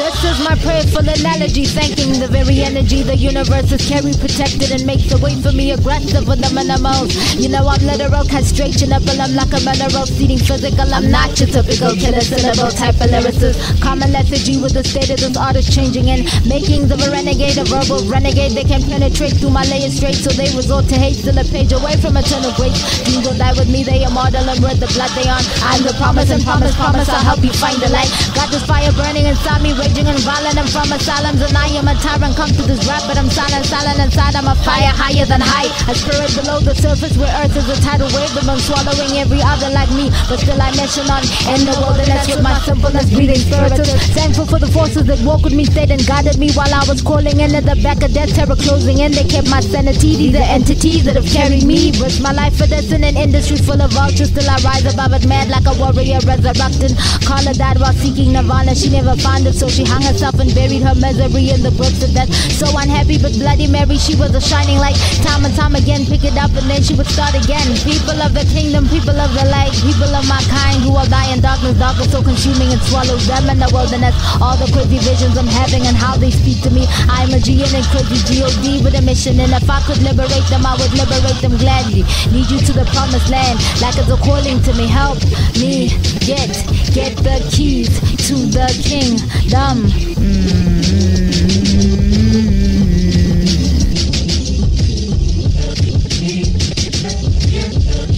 This is my prayerful analogy, thanking the very energy the universe is carried, protected, and makes the way for me aggressive with the minimals. You know I'm literal, castration up, I'm like a mineral, seeding physical. I'm not your typical killer syllable type of lyricist. Common lethargy with the state of this art is changing and making a renegade, a verbal renegade. They can penetrate through my layers straight, so they resort to hate, still a page away from eternal grace. Dreams will die with me, they are mortal and with the blood they on. I'm the promise and promise, promise I'll help you find the light. Got this fire burning inside me, raging and violent. I'm from asylums and I am a tyrant. Come to this rap, but I'm silent, silent inside. I'm a fire higher than high. A spirit below the surface where earth is a tidal wave. But I'm swallowing every other like me. But still I mission on in the wilderness with my simpleness, breathing spirits. Thankful for the forces that walk with me, stayed and guided me while I was crawling into the back of death, terror closing in. They kept my sanity. These are entities that have carried me. Risk my life for this in an industry full of vultures. Still I rise above it, mad like a warrior resurrecting. Carla died while seeking nirvana. She never found it, so she hung herself and buried her misery in the brooks of death. So unhappy, but Bloody Mary, she was a shining light. Time and time again, pick it up and then she would start again. People of the kingdom, people of the light, people of my kind who are dying in darkness, darkness so consuming and swallows them in the wilderness. All the crazy visions I'm having and how they speak to me. I'm a GN and crazy God with a mission, and if I could liberate them, I would liberate them gladly. Lead you to the promised land, like it's a calling to me. Help me get get the keys the king, Mm-hmm.